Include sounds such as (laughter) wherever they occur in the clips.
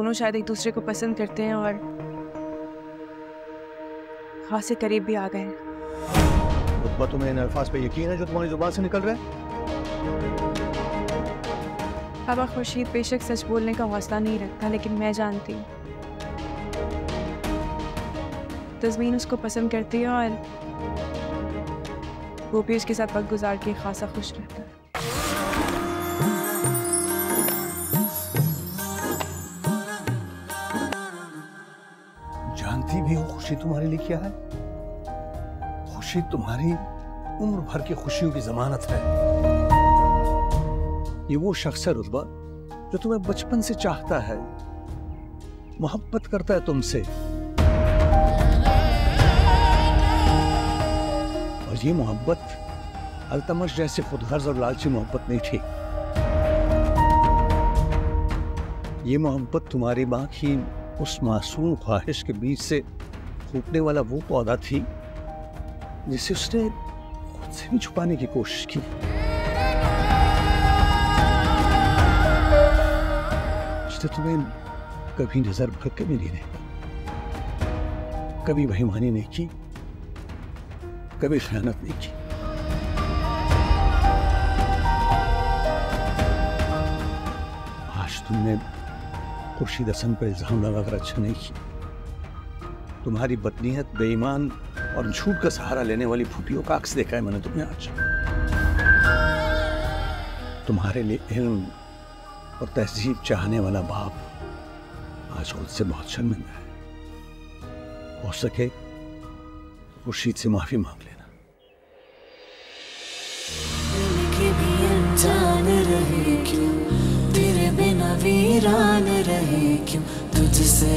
दोनों शायद एक दूसरे को पसंद करते हैं और खास से करीब भी आ गए हैं। रुतबा तुम्हें इन अल्फाज पे यकीन है जो तुम्हारी ज़ुबान से निकल रहे हैं? बाबा खुर्शीद बेशक सच बोलने का हौसला नहीं रखता लेकिन मैं जानती हूँ। तस्मीन उसको पसंद करती है और वो भी उसके साथ वक्त गुजार के खासा खुश रहता है। खुशी तुम्हारे लिए क्या है? खुशी तुम्हारी उम्र भर की खुशियों की जमानत है। ये वो शख्स है रुतबा, जो तुम्हें बचपन से चाहता है। मोहब्बत करता है तुमसे। और ये मोहब्बत अल्तमश जैसे खुदगर्ज और लालची मोहब्बत नहीं थी। ये मोहब्बत तुम्हारी माँ की उस मासूम ख्वाहिश के बीच से फूटने वाला वो पौधा थी, जिसे उसने खुद से भी छुपाने की कोशिश की। उसने तुम्हें कभी नज़र भर के भी नहीं देखा, कभी बेईमानी नहीं की, कभी खयानत नहीं की। आज तुमने खुर्शीद हसन पर इल्ज़ाम लगाकर अच्छा नहीं किया। तुम्हारी बदनीयत बेईमान और झूठ का सहारा लेने वाली फूटियों का अक्स देखा है मैंने तुम्हें आज। तुम्हारे लिए इल्म और तहजीब चाहने वाला बाप आज खुद से बहुत शर्मिंदा है। हो सके खुर्शीद से माफ़ी मांग लेना। तेरे बिना वीरान रहे क्यों? तुझसे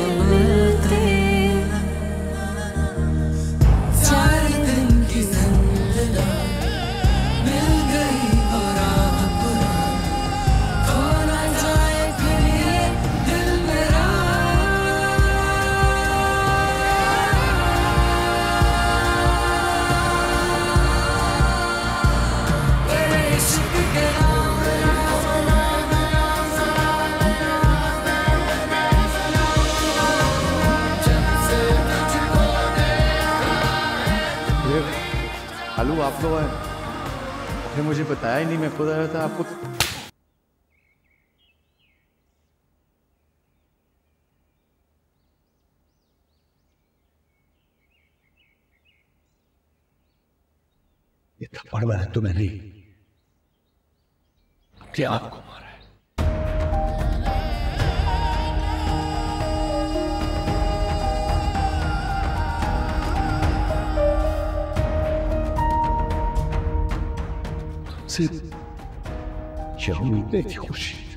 ही नहीं मैं खुद आया था आपको ये थप्पड़ मारा तो मैं नहीं। क्या आपको मारा। तुमसे ये उम्मीद नहीं थी खुशी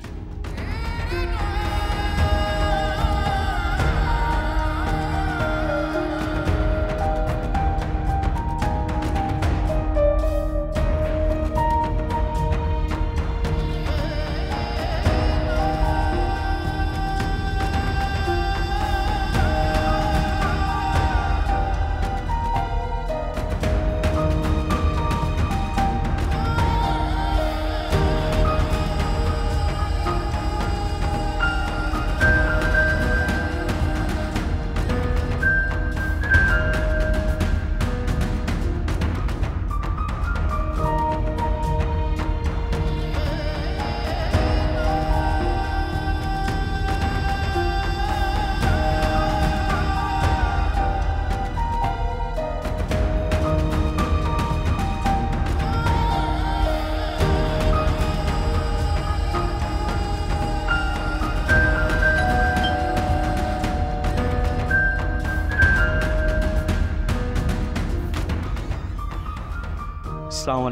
अस्सलाम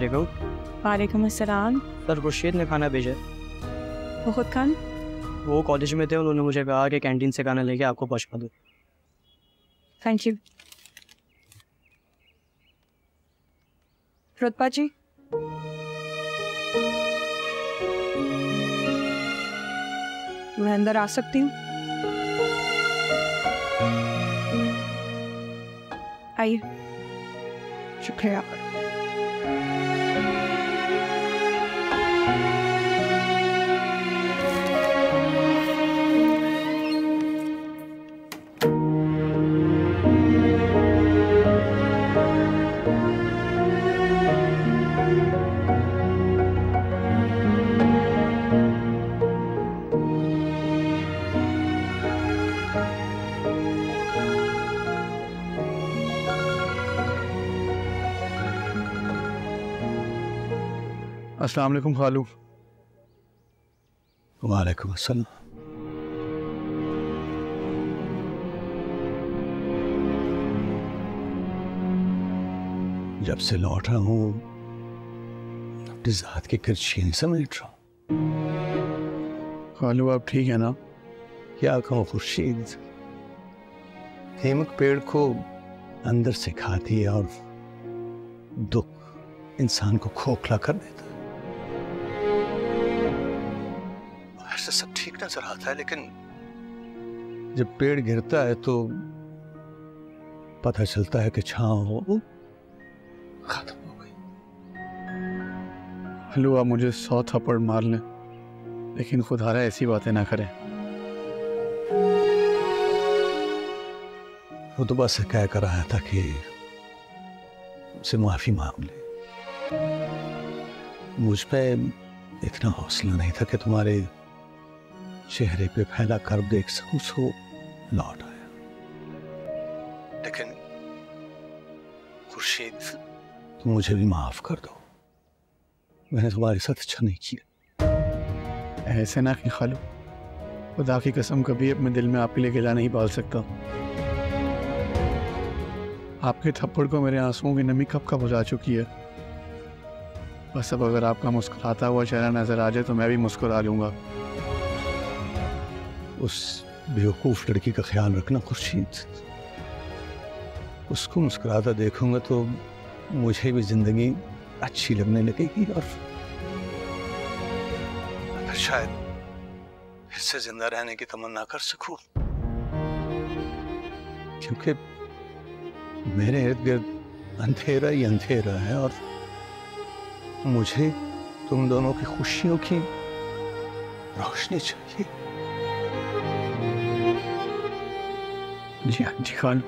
वालेकुम अस्सलाम सर खुर्शीद ने खाना भेजा वो खुद खान? वो कॉलेज में थे उन्होंने मुझे कहा कि कैंटीन से खाना लेके आपको पहुँचा दूँ। थैंक यू रुतबा जी। मैं अंदर आ सकती हूँ? आइए। शुक्रिया। अस्सलाम वालेकुम खालू। वालेकुम अस्सलाम। जब से लौट रहा हूँ अपनी जात की किरची नहीं समेट रहा खालू आप ठीक है ना? क्या कहो खुर्शीद। हेमक पेड़ को अंदर से खाती है और दुख इंसान को खोखला कर देता नज़र आता है लेकिन जब पेड़ गिरता है तो पता चलता है कि छांव खत्म हो गई। खालू आप मुझे सौ थप्पड़ मार लें, लेकिन खुदारा ऐसी बातें ना करें। वो तो बस कह कर आया था कि उसे माफ़ी मांग ले। मुझ पर इतना हौसला नहीं था कि तुम्हारे चेहरे पे फैला कर्ब देख सकूँ, सो लौट आया। लेकिन खुर्शीद, तुम मुझे भी माफ़ कर दो। मैंने तुम्हारे साथ अच्छा नहीं किया। ऐसे ना कि खालू, खुदा की कसम कभी अपने दिल में आपके लिए गिला नहीं पाल सकता। आपके थप्पड़ को मेरे आंसुओं की नमी कब कब बुझा चुकी है। बस अब अगर आपका मुस्कुराता हुआ चेहरा नज़र आ जाए तो मैं भी मुस्कुरा लूँगा। उस बेवकूफ़ लड़की का ख्याल रखना खुर्शीद। उसको मुस्कुराता देखूँगा तो मुझे भी ज़िंदगी अच्छी लगने लगेगी और फिर शायद फिर से ज़िंदा रहने की तमन्ना कर सकूँ। क्योंकि मेरे इर्द गिर्द अंधेरा ही अंधेरा है और मुझे तुम दोनों की खुशियों की रोशनी चाहिए। जी हाँ जी खान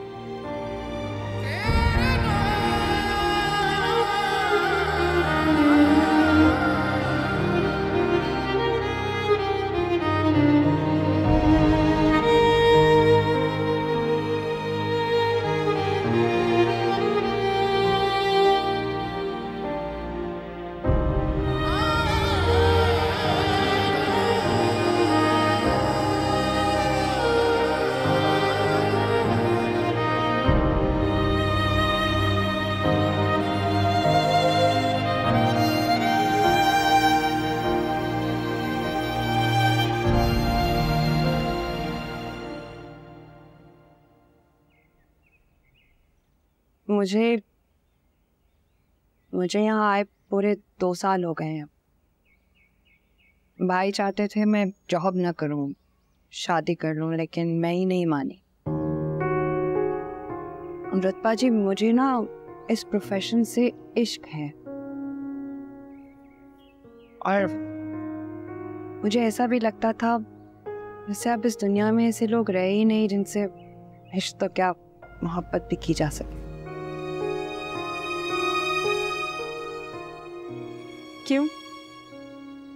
मुझे मुझे यहाँ आए पूरे दो साल हो गए हैं। भाई चाहते थे मैं जॉब ना करूँ शादी कर लूँ लेकिन मैं ही नहीं मानी। अमृतपा जी मुझे ना इस प्रोफेशन से इश्क है। और मुझे ऐसा भी लगता था जैसे अब इस दुनिया में ऐसे लोग रहे ही नहीं जिनसे इश्क तो क्या मोहब्बत भी की जा सके। क्यों?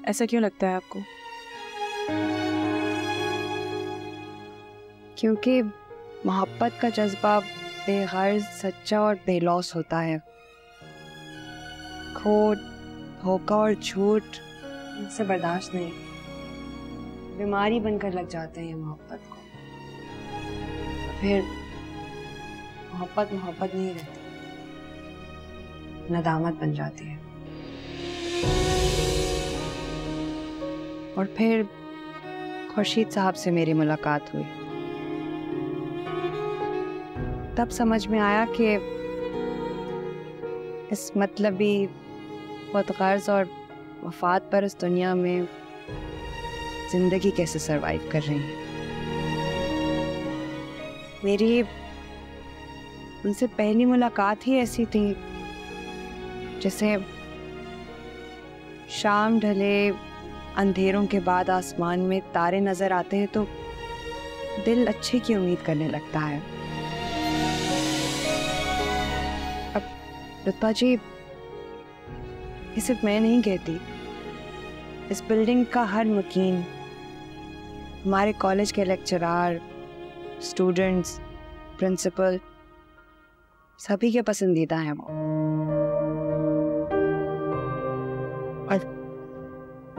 ऐसा क्यों लगता है आपको? क्योंकि मोहब्बत का जज्बा बेगर्ज सच्चा और बेलौस होता है। खोट, धोखा और झूठ इनसे बर्दाश्त नहीं। बीमारी बनकर लग जाते हैं मोहब्बत को। फिर मोहब्बत मोहब्बत नहीं रहती। नदामत बन जाती है। और फिर खुर्शीद साहब से मेरी मुलाकात हुई। तब समझ में आया कि इस मतलबी खुदगर्ज और वफात पर इस दुनिया में ज़िंदगी कैसे सरवाइव कर रही है? मेरी उनसे पहली मुलाकात ही ऐसी थी, जैसे शाम ढले अंधेरों के बाद आसमान में तारे नज़र आते हैं तो दिल अच्छे की उम्मीद करने लगता है। अब रुतबा जी, ये सिर्फ़ मैं नहीं कहती। इस बिल्डिंग का हर मकीन, हमारे कॉलेज के लेक्चरार, स्टूडेंट्स, प्रिंसिपल, सभी के पसंदीदा हैं वो।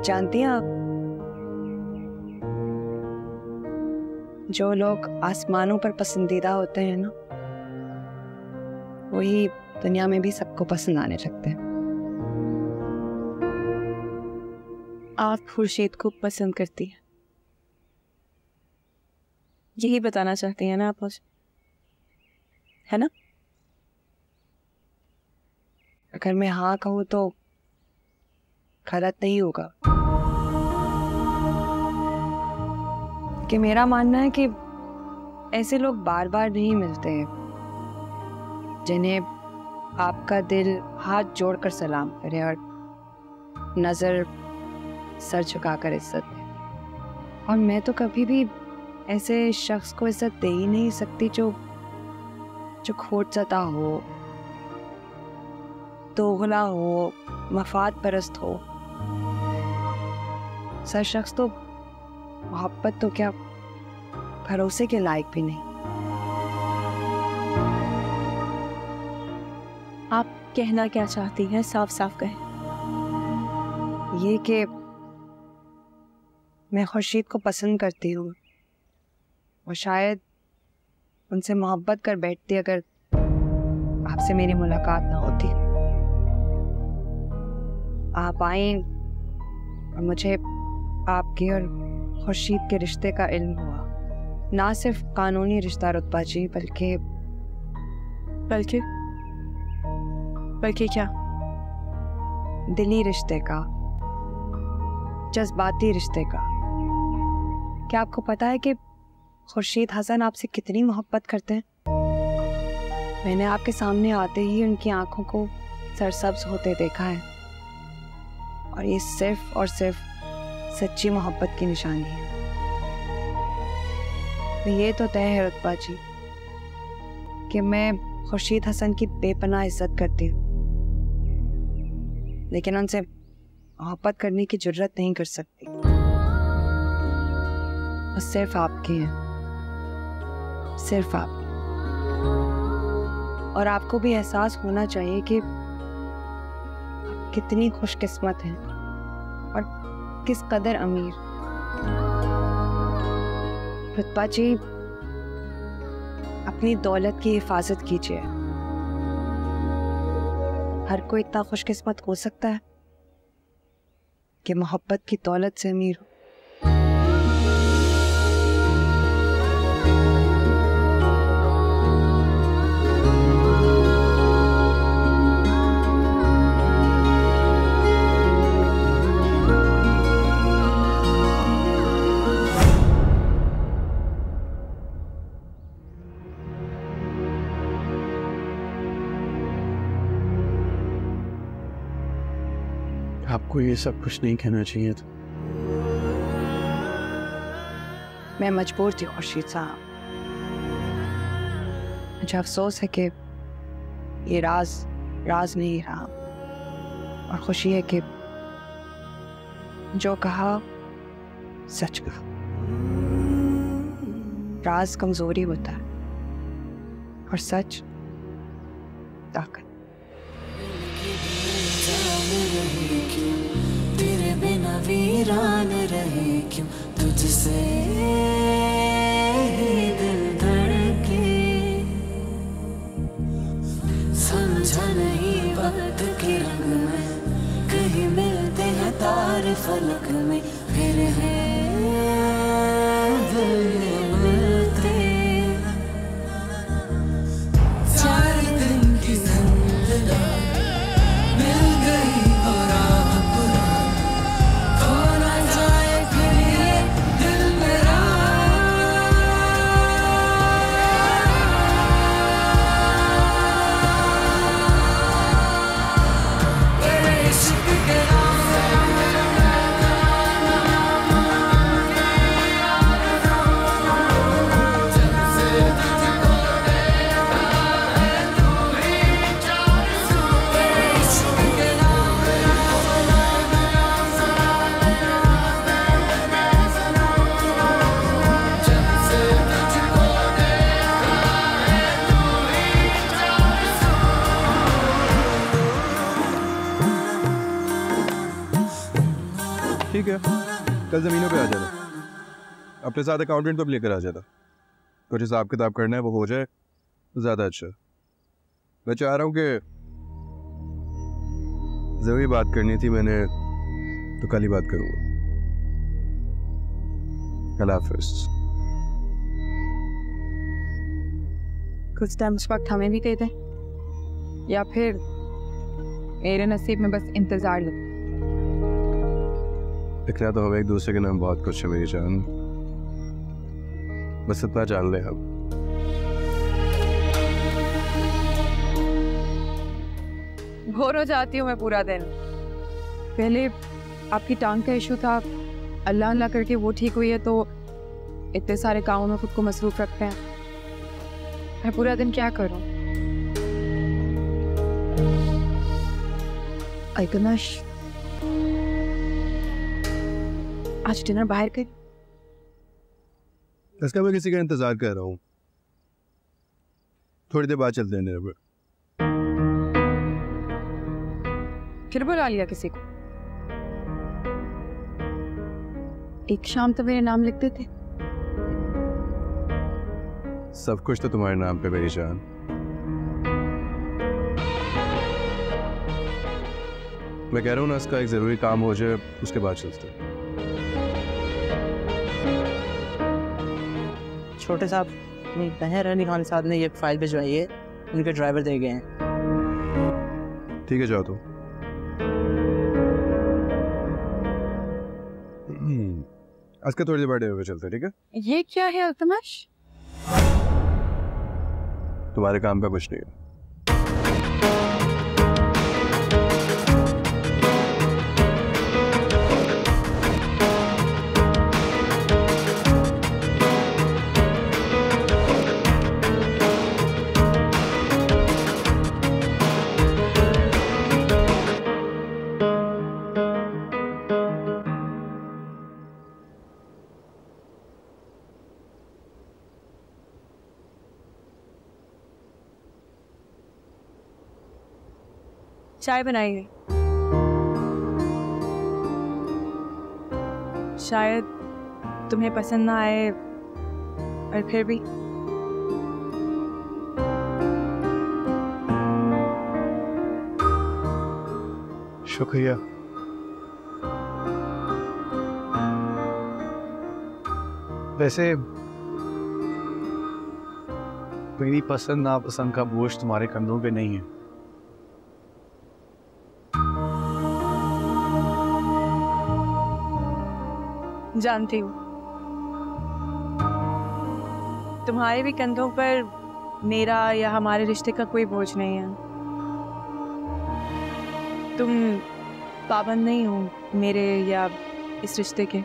जानती हैं आप? जो लोग आसमानों पर पसंदीदा होते हैं ना, वही दुनिया में भी सबको पसंद आने लगते हैं। आप खुर्शीद को पसंद करती हैं। यही बताना चाहती हैं ना आप मुझे? है ना? अगर मैं हाँ कहूँ तो गलत नहीं होगा। कि मेरा मानना है कि ऐसे लोग बार बार नहीं मिलते हैं, जिन्हें आपका दिल हाथ जोड़कर सलाम करे और नज़र सर झुकाकर इज़्ज़त दे। और मैं तो कभी भी ऐसे शख्स को इज़्ज़त दे ही नहीं सकती जो जो खोट सता हो दोगला हो, मफाद परस्त हो। सर शख्स तो मोहब्बत तो क्या भरोसे के लायक भी नहीं। आप कहना क्या चाहती हैं? साफ़ साफ़ कहें। ये कि मैं खुर्शीद को पसंद करती हूँ। और शायद उनसे मोहब्बत कर बैठती अगर आपसे मेरी मुलाकात ना होती। आप आए और मुझे आपके और खुर्शीद के रिश्ते का इल्म हुआ। ना सिर्फ़ कानूनी रिश्ता रुतबा जी बल्कि बल्कि बल्कि क्या? दिली रिश्ते का जज्बाती रिश्ते का। क्या आपको पता है कि खुर्शीद हसन आपसे कितनी मोहब्बत करते हैं? मैंने आपके सामने आते ही उनकी आँखों को सरसब्ज होते देखा है। और ये सिर्फ़ और सिर्फ़ सच्ची मोहब्बत की निशानी है। तो ये तो तय है रुतबा जी, कि मैं खुर्शीद हसन की बेपनाह इज़्ज़त करती हूँ। लेकिन उनसे मोहब्बत करने की ज़रूरत नहीं कर सकती। बस सिर्फ़ आपकी है। सिर्फ़ आप। और आपको भी एहसास होना चाहिए कि आप कितनी खुशकिस्मत हैं। और किस कदर अमीर? रुतबा जी अपनी दौलत की हिफाजत कीजिए। हर कोई इतना खुशकिस्मत हो सकता है कि मोहब्बत की दौलत से अमीर हो। आपको ये सब कुछ नहीं कहना चाहिए था। मैं मजबूर थी, खुर्शीद साहब। मुझे अफसोस है कि ये राज राज नहीं रहा। और खुशी है कि जो कहा, सच कहा। राज कमज़ोरी होता है और सच ताकत। वीरान रहे क्यों? तुझसे दिल धड़के। समझा नहीं वक्त के रंग में। कहीं मिलते हैं तार फलक में, फिर है कल ज़मीनों पे आ जाना अपने साथ अकाउंटेंट को भी लेकर आ जाना कुछ हिसाब किताब करना है, वो हो जाए, ज़्यादा अच्छा। मैं चाह रहा हूँ कि ज़रूरी बात करनी थी मैंने तो कल ही बात करूँगा। कल हाफिज़। कुछ टाइम उस वक्त हमें भी दे दें, या फिर मेरे नसीब में बस इंतज़ार लो लिखना तो हमें एक दूसरे के नाम बहुत कुछ है, मेरी जान। बस इतना जान ले हम। बोर हो जाती हूँ मैं पूरा दिन। पहले आपकी टांग का इशू था, अल्लाह अल्लाह करके वो ठीक हुई है तो इतने सारे कामों में खुद को मसरूफ रखते हैं। मैं पूरा दिन क्या करूँ? अल्तमश आज डिनर बाहर कर। इसका मैं किसी का इंतज़ार कर रहा हूँ। थोड़ी देर बाद चलते हैं मेरे पे फिर बुला लिया किसी को। एक शाम तो मेरे नाम लिखते थे। सब कुछ तो तुम्हारे नाम पे मेरी जान मैं कह रहा हूँ ना इसका एक ज़रूरी काम हो जाए उसके बाद चलते हैं। छोटे साहब बहन रनी खान साहब ने ये फ़ाइल भिजवाई है उनके ड्राइवर दे गए हैं। ठीक है जाओ तो। हम्म, आज का थोड़ी देर बाद पे चलते ठीक है? ये क्या है अल्तमश तुम्हारे काम का कुछ नहीं है। चाय बनाइए शायद तुम्हें पसंद ना आए और फिर भी। शुक्रिया। वैसे, मेरी पसंद नापसंद का बोझ तुम्हारे कंधों पे नहीं है। जानती हूँ। तुम्हारे भी कंधों पर मेरा या हमारे रिश्ते का कोई बोझ नहीं है। तुम पाबंद नहीं हो मेरे या इस रिश्ते के।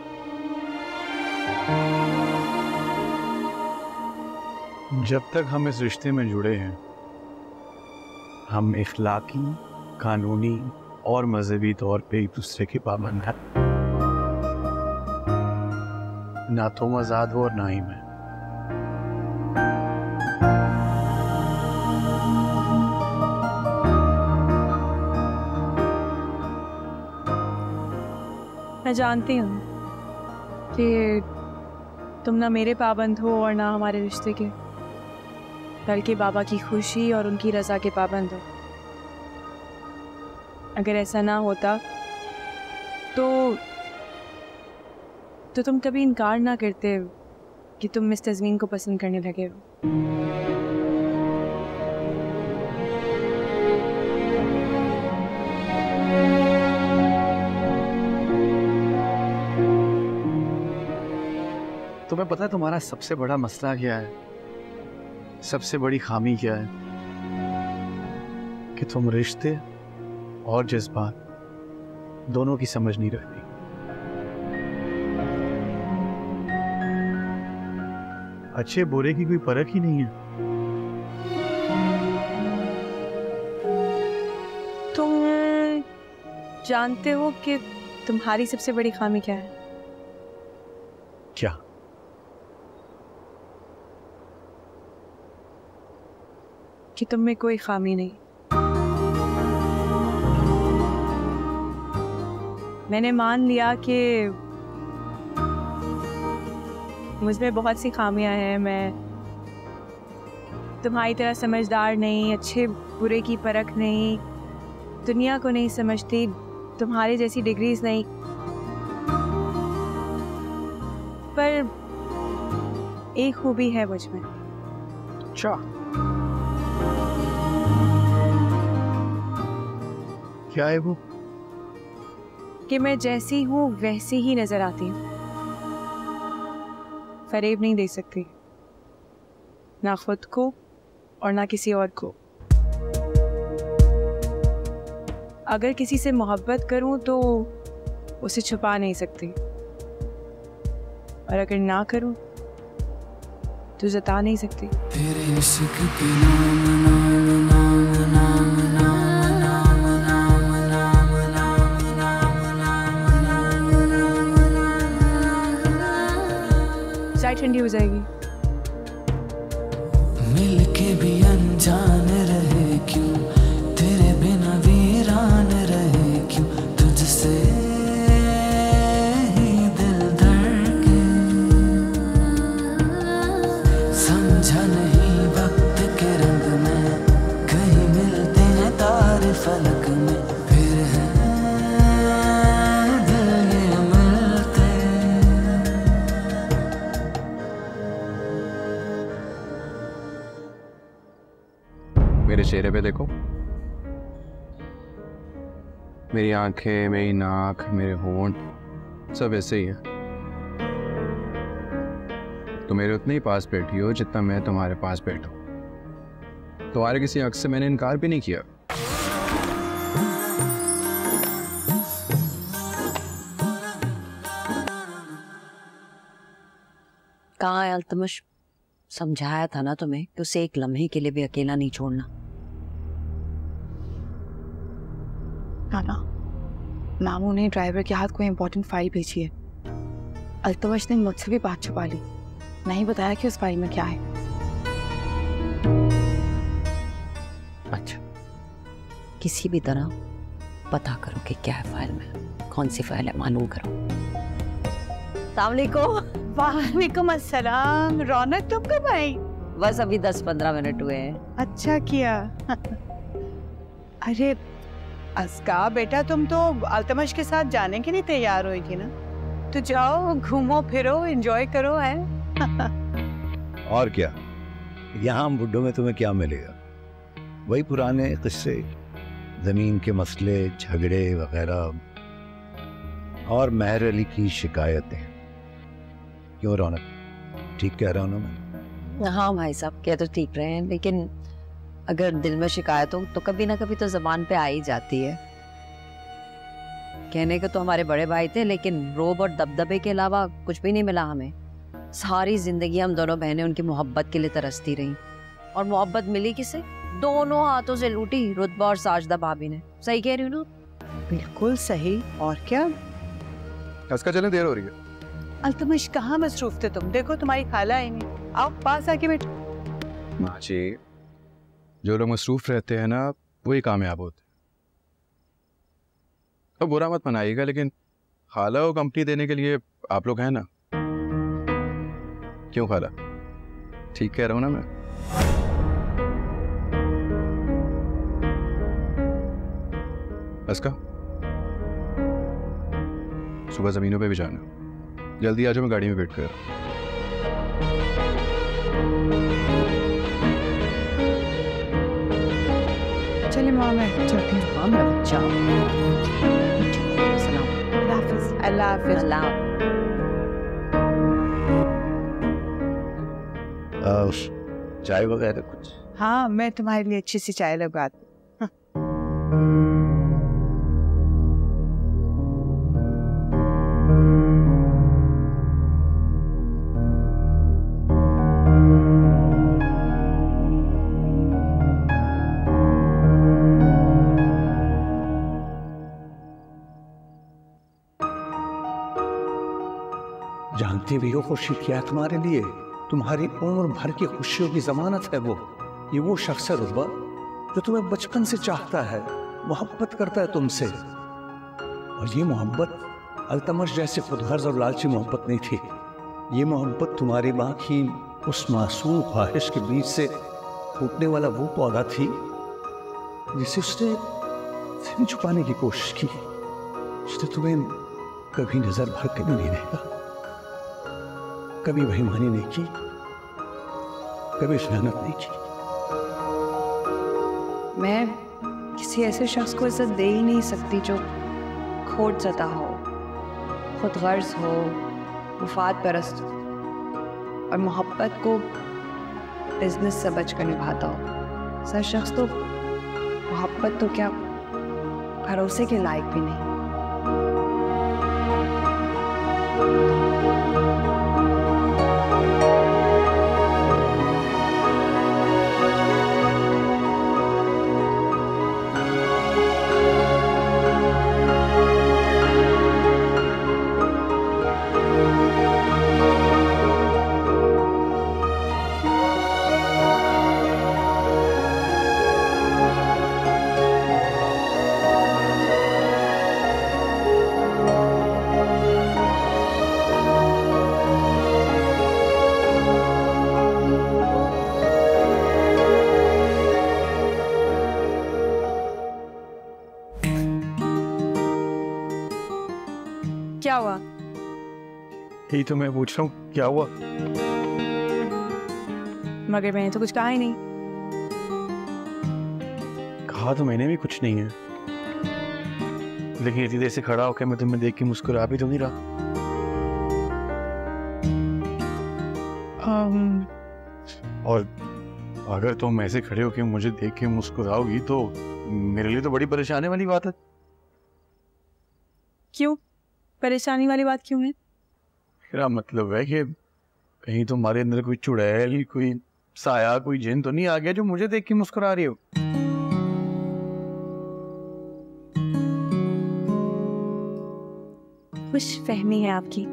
जब तक हम इस रिश्ते में जुड़े हैं, हम इखलाकी, कानूनी और मजहबी तौर पे एक दूसरे के पाबंद हैं। ना तुम आज़ाद हो और ना ही मैं। मैं जानती हूँ कि तुम ना मेरे पाबंद हो और ना हमारे रिश्ते के, बल्कि बाबा की खुशी और उनकी रज़ा के पाबंद हो। अगर ऐसा ना होता तो तो तुम कभी इनकार ना करते कि तुम इस तजमीन को पसंद करने लगे हो। तुम्हें पता है तुम्हारा सबसे बड़ा मसला क्या है? सबसे बड़ी खामी क्या है? कि तुम रिश्ते और जज्बात दोनों की समझ नहीं रखती। अच्छे बुरे की कोई परख ही नहीं है। तुम जानते हो कि तुम्हारी सबसे बड़ी खामी क्या है? क्या? कि तुम में कोई खामी नहीं। मैंने मान लिया कि मुझमें बहुत सी खामियाँ हैं मैं तुम्हारी तरह समझदार नहीं अच्छे बुरे की परख नहीं दुनिया को नहीं समझती तुम्हारे जैसी डिग्रीज नहीं। पर एक खूबी है मुझमें अच्छा। क्या है वो? कि मैं जैसी हूँ वैसी ही नज़र आती हूँ। फरेब नहीं दे सकती। ना खुद को और ना किसी और को। अगर किसी से मोहब्बत करूँ तो उसे छुपा नहीं सकती। और अगर ना करूँ तो जता नहीं सकती। तेरे इश्क के नाम नाम नाम। ठंडी हो जाएगी। मिल के भी मेरी आँखें, मेरी नाक, मेरे होंठ, सब ऐसे ही है। तो मेरे उतने ही पास बैठी हो जितना मैं तुम्हारे पास बैठा तुम्हारे किसी हक से मैंने इनकार भी नहीं किया। कहाँ है अल्तमश? समझाया था ना तुम्हें कि उसे एक लम्हे के लिए भी अकेला नहीं छोड़ना। नाना मामू ने ड्राइवर के हाथ कोई इम्पोर्टेंट फ़ाइल भेजी है। अल्तमश ने मुझसे भी बात छुपा ली। नहीं बताया कि उस फ़ाइल में क्या है। अच्छा। किसी भी तरह पता करो कि क्या है फ़ाइल में। कौन सी फ़ाइल है मालूम करो। वालेकुम वालेकुम अस्सलाम। रौनक तुम कब आई? बस अभी दस पंद्रह मिनट हुए हैं। अच्छा किया। अरे अस्का बेटा तुम तो अल्तमश के साथ जाने के लिए तैयार हुई थी ना? तो जाओ घूमो फिरो एंजॉय करो है? (laughs) और क्या? यहाँ बुड्ढों में तुम्हें क्या मिलेगा? वही पुराने किस्से ज़मीन के मसले झगड़े वगैरह। और महर अली की शिकायतें। क्यों रौनक? ठीक कह रहा हूँ ना मैं? हाँ भाई साहब कह तो ठीक रहे हैं लेकिन अगर दिल में शिकायत हो तो कभी ना कभी तो जबान पे आ ही जाती है। कहने को तो हमारे बड़े भाई थे लेकिन रोब और दबदबे के अलावा कुछ भी नहीं मिला हमें। सारी ज़िंदगी हम दोनों बहनें उनकी मोहब्बत के लिए तरसती रही। और मोहब्बत मिली किसे? दोनों हाथों से लूटी रुतबा और साजदा भाभी ने। सही कह रही हूँ ना? बिल्कुल सही। और क्या? कसका चले देर हो रही है। अल्तमश कहाँ मसरूफ थे तुम? देखो तुम्हारी खाला आई नहीं आओ पास आके बैठो। माँ जी जो लोग मसरूफ रहते हैं ना, वही कामयाब होते हैं। अब बुरा मत मनाइएगा, लेकिन खाला को कंपनी देने के लिए आप लोग हैं ना? क्यों खाला? ठीक कह रहा हूँ ना मैं? अस्का सुबह जमीनों पे भी जाना। जल्दी आ जाओ, मैं गाड़ी में वेट कर रहा हूँ। माँ मैं चलती हूँ हाँ मेरा बच्चा सलाम अल्लाह हाफिज अल्लाह हाफिज अल्लाह चाय वगैरह कुछ हाँ मैं तुम्हारे लिए अच्छी सी चाय लगाती दूँ। हो खुशी क्या तुम्हारे लिए तुम्हारी उम्र भर की खुशियों की जमानत है वो। ये वो शख्स है रुतबा, जो तुम्हें बचपन से चाहता है, मोहब्बत करता है तुमसे। और ये मोहब्बत अल्तमश जैसे खुदगर्ज और लालची मोहब्बत नहीं थी। ये मोहब्बत तुम्हारी माँ की उस मासूम ख्वाहिश के बीच से फूटने वाला वो पौधा थी, जिसे उसने छुपाने की कोशिश की उसने तुम्हें कभी नज़र भर के नहीं देखा। कभी बेईमानी नहीं की कभी खयानत नहीं की मैं किसी ऐसे शख्स को इज़्ज़त दे ही नहीं सकती जो खोट जता हो, खुद गर्ज हो मुफाद परस्त हो और मोहब्बत को बिज़नेस से बच कर निभाता हो। सर शख्स तो मोहब्बत तो क्या भरोसे के लायक भी नहीं। क्या हुआ यही तो मैं पूछ रहा हूँ क्या हुआ? मगर मैंने तो कुछ कहा ही नहीं। कहा तो मैंने भी कुछ नहीं है। लेकिन इतनी देर से खड़ा होकर मैं तुम्हें देख के मुस्कुरा भी तो नहीं रहा। um, और अगर तुम ऐसे खड़े होकर मुझे देख के मुस्कुराओगी तो मेरे लिए तो बड़ी परेशानी वाली बात है। क्यों? परेशानी वाली बात क्यों है? मेरा मतलब है कि कहीं तुम्हारे अंदर कोई चुड़ैल कोई साया कोई जिन तो नहीं आ गया जो मुझे देख के मुस्कुरा रही हो? खुश फहमी है आपकी।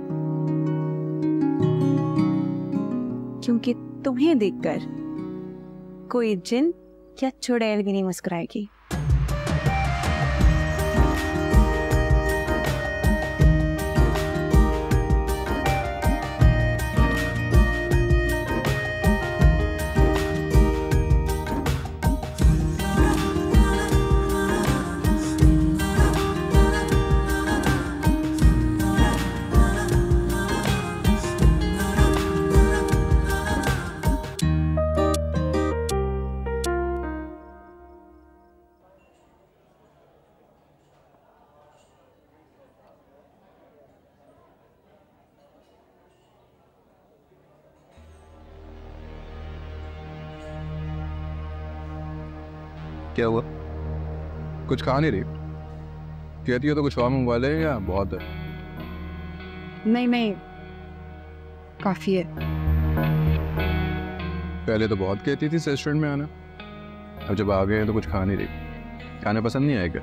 क्योंकि तुम्हें देखकर कोई जिन या चुड़ैल भी नहीं मुस्कुराएगी। क्या हुआ। कुछ खा नहीं रही। कहती हो तो कुछ और मंगवा ले या बहुत है? नहीं नहीं। काफ़ी है। पहले तो बहुत कहती थी रेस्टोरेंट में आना। अब जब आ गए हैं तो कुछ खा नहीं रही। खाने पसंद नहीं आएगा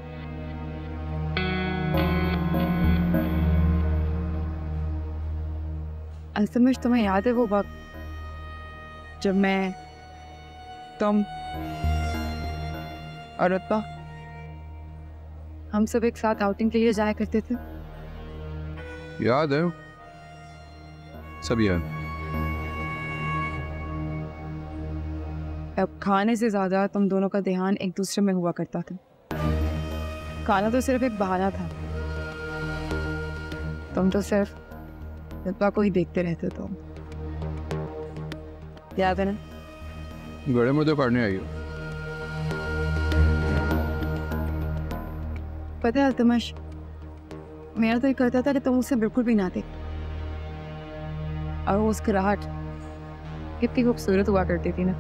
अलतमश तुम्हें याद है वो वक्त जब मैं तुम और रुतबा हम सब एक साथ आउटिंग के लिए जाया करते थे। याद है? सब याद। अब खाने से ज़्यादा तुम दोनों का ध्यान एक दूसरे में हुआ करता था। खाना तो सिर्फ़ एक बहाना था। तुम तो सिर्फ़ रुतबा को ही देखते रहते तो। याद है ना? गड़े मुझे पढ़ने आई हो। पता है, अल्तमश? मेरा तो ये करता था कि तुम उससे बिल्कुल भी ना थे। और वो मुस्कुराहट कितनी खूबसूरत हुआ करती थी ना।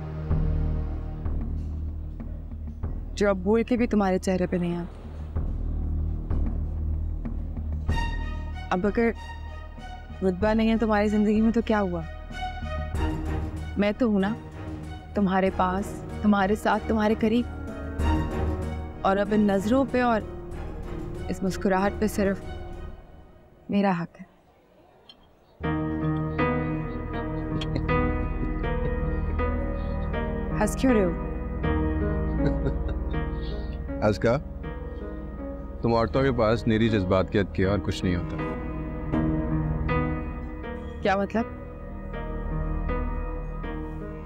जो अब बोल के भी तुम्हारे चेहरे पे नहीं आ अब अगर रुतबा नहीं है तुम्हारी ज़िंदगी में तो क्या हुआ? मैं तो हूँ ना, तुम्हारे पास, तुम्हारे साथ, तुम्हारे करीब। और अब इन नज़रों पे और इस मुस्कुराहट पे सिर्फ़ मेरा हक है। हंस क्यों रहे हो? (laughs) आज का तुम औरतों के पास निरी जज्बात के हद के और कुछ नहीं होता। क्या मतलब?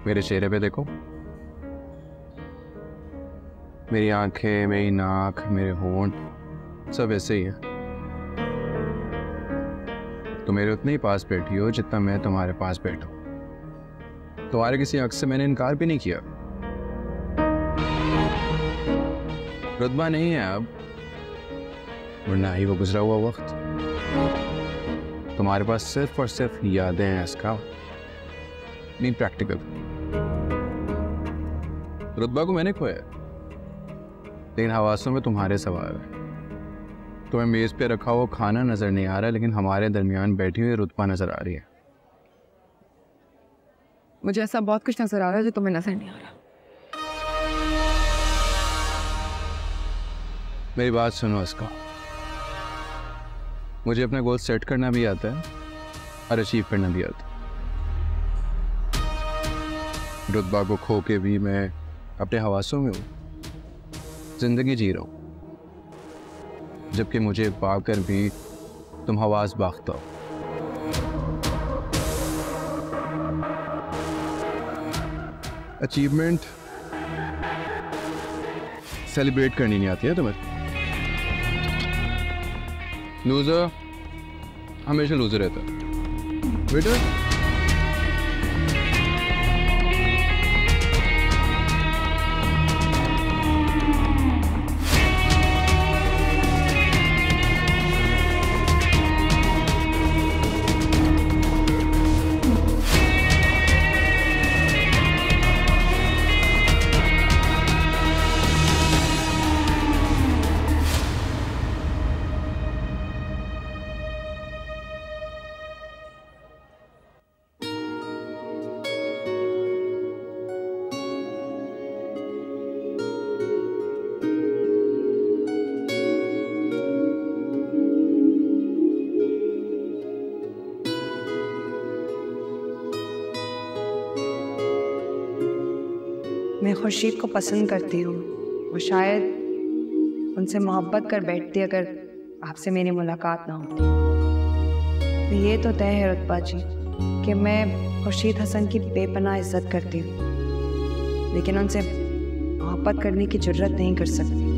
मेरे चेहरे पे देखो। मेरी आँखें मेरी नाक मेरे होंठ सब ऐसे ही है। तो मेरे उतने ही पास बैठी हो जितना मैं तुम्हारे पास बैठा। तुम्हारे किसी हक से मैंने इनकार भी नहीं किया। रुतबा नहीं है अब, वरना ही वो गुजरा हुआ वक्त। तुम्हारे पास सिर्फ़ और सिर्फ़ यादें हैं इसका। नहीं प्रैक्टिकल रुतबा को मैंने खोया, लेकिन हवासों में तुम्हारे सवाल है। तुम्हें मेज पे रखा हुआ खाना नज़र नहीं आ रहा लेकिन हमारे दरमियान बैठी हुई रुतबा नज़र आ रही है। मुझे ऐसा बहुत कुछ नज़र आ रहा है जो तुम्हें नज़र नहीं आ रहा। मेरी बात सुनो इसका मुझे अपना गोल सेट करना भी आता है और अचीव करना भी आता है। रुतबा को खो के भी मैं अपने हवासों में हूँ। ज़िंदगी जी रहा हूँ। जबकि मुझे पाकर भी तुम हवास बाख्ता हो। अचीवमेंट सेलिब्रेट करनी नहीं आती है तुम्हें? लूजर हमेशा लूजर रहता है। बेटा खुर्शीद को पसंद करती हूँ। वो शायद उनसे मोहब्बत कर बैठती अगर आपसे मेरी मुलाकात ना होती तो ये तो तय है रुतबा जी, कि मैं खुर्शीद हसन की बेपनाह इज़्ज़त करती हूँ। लेकिन उनसे मोहब्बत करने की ज़रूरत नहीं कर सकती।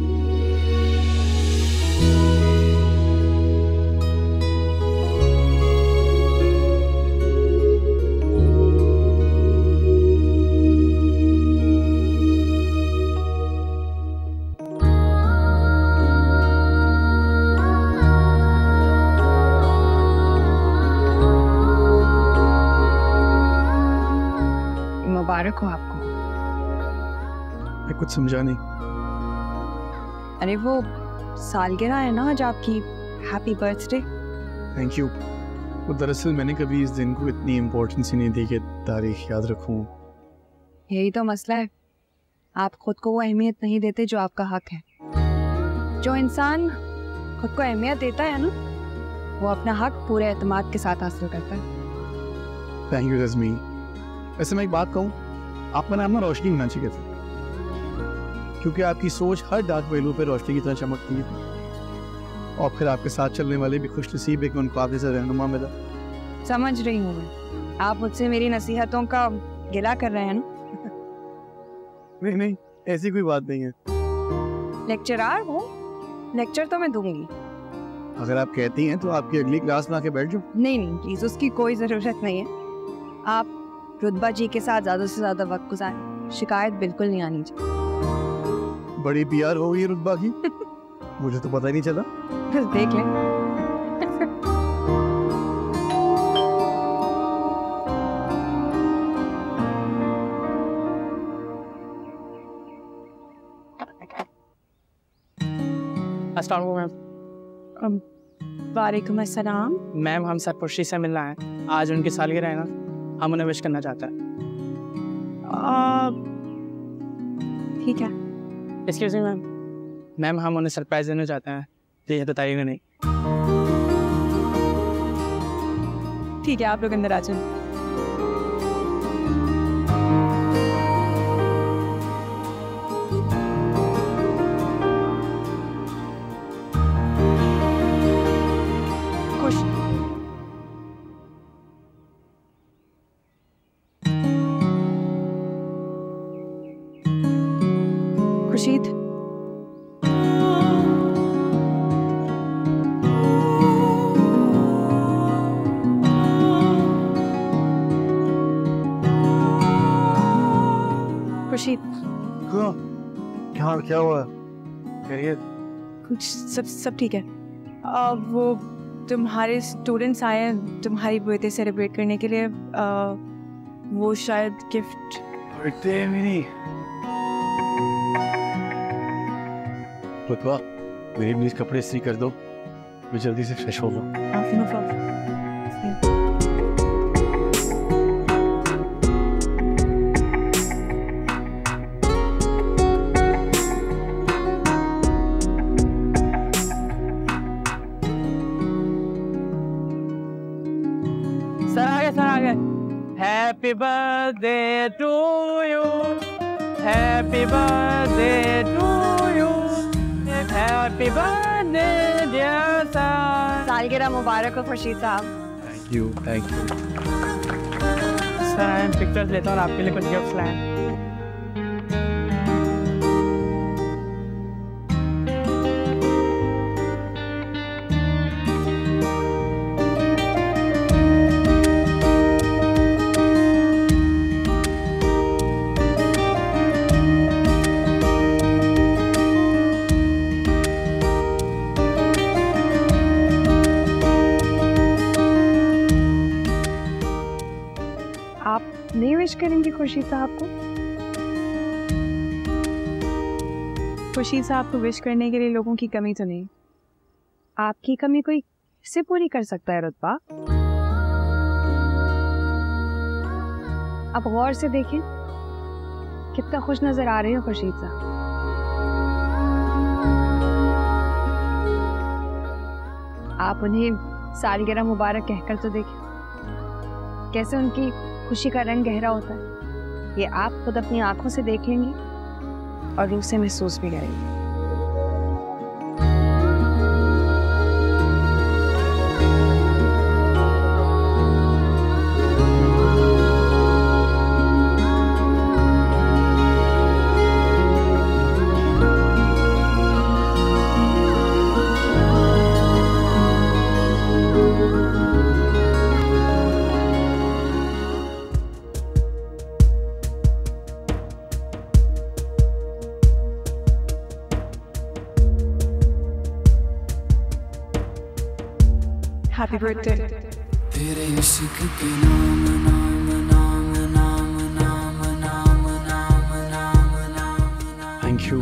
हो आपको। मैं कुछ समझा नहीं। अरे वो सालगिरह है ना आज आपकी हैप्पी बर्थडे थैंक यू वो दरअसल मैंने कभी इस दिन को इतनी इम्पोर्टेंस ही नहीं दी कि तारीख याद रखूँ। यही तो मसला है। आप खुद को वो अहमियत नहीं देते जो आपका हक है। जो इंसान खुद को अहमियत देता है ना वो अपना हक पूरे एतमाद के साथ हासिल करता है। थैंक यू जजमी वैसे मैं एक बात कहूँ आपका नाम ना रोशनी होना चाहिए था। क्योंकि आपकी सोच हर डार्क पहलू पे रोशनी की तरह चमकती है। और फिर आपके साथ चलने वाले भी खुश नसीब है कि उनको आप जैसा रहनुमा मिला। समझ रही हूँ मैं। आप मुझसे मेरी नसीहतों का गिला कर रहे हैं ना? (laughs) नहीं नहीं ऐसी कोई बात नहीं है। लेक्चरार हो। लेक्चर तो मैं दूँगी। अगर आप कहती हैं तो आपकी अगली क्लास में आके बैठ जाओ। नहीं नहीं प्लीज़ उसकी कोई ज़रूरत नहीं है। आप रुतबा जी के साथ ज़्यादा से ज़्यादा वक्त गुजारें। शिकायत बिल्कुल नहीं आनी चाहिए। बड़ी प्यार हो गई रुतबा की। (laughs) मुझे तो पता ही नहीं चला। बस देख लें। वालेकुम अस्सलाम। मैम हम सर खुर्शी से मिलना है। आज उनकी सालगिरह है ना। हम उन्हें विश करना चाहते हैं। ठीक है। एक्सक्यूज मी मैम मैम हम उन्हें सरप्राइज़ देना चाहते हैं। ये बताइएगा नहीं। ठीक है आप लोग अंदर आ जाओ। सब सब ठीक है। आ, वो तुम्हारे स्टूडेंट्स आए हैं तुम्हारी बर्थडे सेलिब्रेट करने के लिए आ, वो शायद गिफ्ट बर्थडे मेरी। मेरे प्लीज़ कपड़े सी कर दो। मैं जल्दी से फ्रेश हो Happy birthday to you. Happy birthday to you. Happy birthday dear sir. Salgira Mubarak मुबारक हो Khurshid Thank you. Thank you. Sir, sir pictures लेता हूँ आपके लिए कुछ गिफ्ट्स लाए नहीं विश करेंगे खुर्शीद साहब को? खुर्शीद साहब को विश करने के लिए लोगों की कमी तो नहीं। आपकी कमी कोई से पूरी कर सकता है रुतबा? आप गौर से देखें, कितना खुश नज़र आ रहे हैं खुर्शीद साहब। आप उन्हें सालगिरह मुबारक कहकर तो देखें। कैसे उनकी खुशी का रंग गहरा होता है। ये आप खुद अपनी आँखों से देखेंगी और रूह से महसूस भी करेंगी। हैप्पी बर्थडे तेरे इश्क के नाम नाम नाम नाम नाम नाम नाम नाम नाम थैंक यू